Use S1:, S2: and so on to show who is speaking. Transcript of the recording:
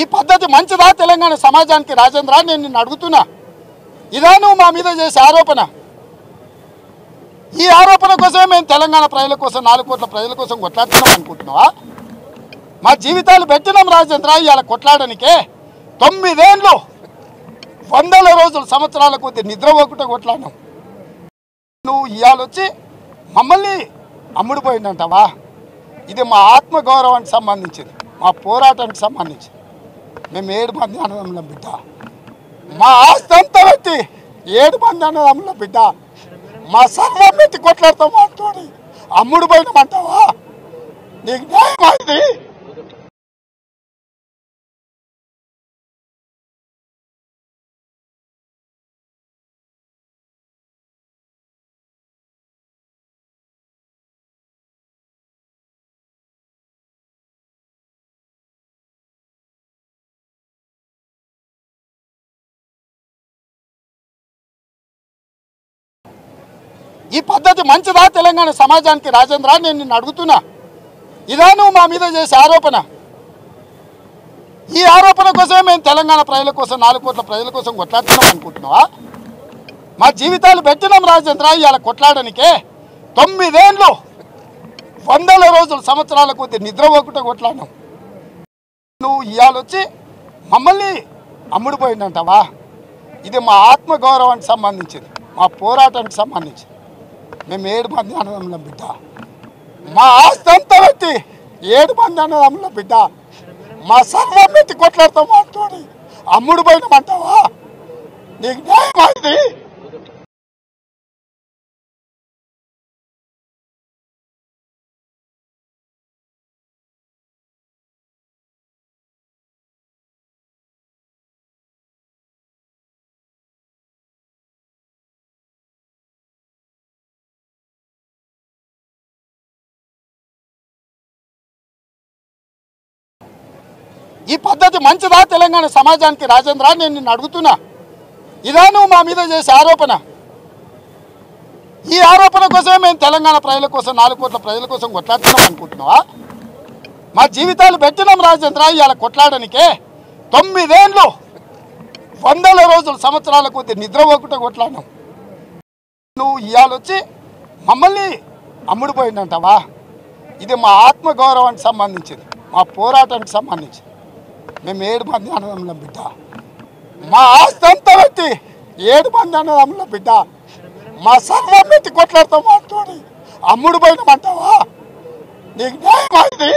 S1: ఈ పద్ధతి మంచిదా? తెలంగాణ సమాజానికి రాజేంద్ర నేను నిన్ను అడుగుతున్నా. ఇదా నువ్వు మా మీద చేసే ఆరోపణ? ఈ ఆరోపణ కోసమే మేము తెలంగాణ ప్రజల కోసం నాలుగు కోట్ల ప్రజల కోసం కొట్లాడుతున్నాం అనుకుంటున్నావా? మా జీవితాలు పెట్టినాం రాజేంద్ర ఇవాళ కొట్లాడనికే తొమ్మిదేళ్ళు వందల రోజులు సంవత్సరాల కొద్ది నిద్రపోకుండా కొట్లాడినాం. నువ్వు ఇవాళొచ్చి మమ్మల్ని అమ్ముడిపోయిందంటావా? ఇది మా ఆత్మగౌరవానికి సంబంధించింది మా పోరాటానికి సంబంధించింది. మేము ఏడు మంది అన్నదమ్ముల బిడ్డ. మా ఆస్తి అంతా పెట్టి ఏడు మంది అన్నదమ్ముల బిడ్డ. మా సర్వం పెట్టి కొట్లాడతాం మాతోని అమ్ముడు పోయినామంటావా? నీకు న్యాయం అది ఈ పద్ధతి మంచిదా? తెలంగాణ సమాజానికి రాజేంద్ర నేను నిన్ను అడుగుతున్నా. ఇదా నువ్వు మా మీద చేసే ఆరోపణ? ఈ ఆరోపణ కోసమే మేము తెలంగాణ ప్రజల కోసం నాలుగు కోట్ల ప్రజల కోసం కొట్లాడుతున్నాం అనుకుంటున్నావా? మా జీవితాలు పెట్టినాం రాజేంద్ర ఇవాళ కొట్లాడనికే. తొమ్మిదేళ్ళు వందల రోజులు సంవత్సరాల కొద్ది నిద్రపోకుండా కొట్లాడినాం. నువ్వు ఇవాళ వచ్చి మమ్మల్ని అమ్ముడిపోయిందంటావా? ఇది మా ఆత్మగౌరవానికి సంబంధించింది మా పోరాటానికి సంబంధించింది. మేము ఏడు మంది అన్నదమ్ముల బిడ్డ. మా ఆస్తి అంతా పెట్టి ఏడు మంది అన్నదమ్ముల బిడ్డ. మా సర్వం పెట్టి కొట్లాడతాం మాతోని అమ్ముడు పోయినామంటావా? నీకు న్యాయం అది ఈ పద్ధతి మంచిదా? తెలంగాణ సమాజానికి రాజేంద్ర నేను నిన్ను అడుగుతున్నా. ఇదా నువ్వు మా మీద చేసే ఆరోపణ? ఈ ఆరోపణ కోసమే మేము తెలంగాణ ప్రజల కోసం నాలుగు కోట్ల ప్రజల కోసం కొట్లాడుతున్నాం అనుకుంటున్నావా? మా జీవితాలు పెట్టినాం రాజేంద్ర ఇవాళ కొట్లాడనికే తొమ్మిదేళ్ళు వందల రోజులు సంవత్సరాల కొద్ది నిద్రపోకుండా కొట్లాడినాం. నువ్వు ఇవాళ వచ్చి మమ్మల్ని అమ్ముడుపోయిందంటావా? ఇది మా ఆత్మగౌరవానికి సంబంధించింది మా పోరాటానికి సంబంధించింది. మేము ఏడు మంది అన్నదమ్ములం బిడ్డ. మా ఆస్తి అంతా పెట్టి ఏడు మంది అన్నదమ్ములం బిడ్డ. మా సర్వం పెట్టి కొట్లాడతాం మాతోని అమ్ముడు పోయినామంటావా? నీకు న్యాయం అది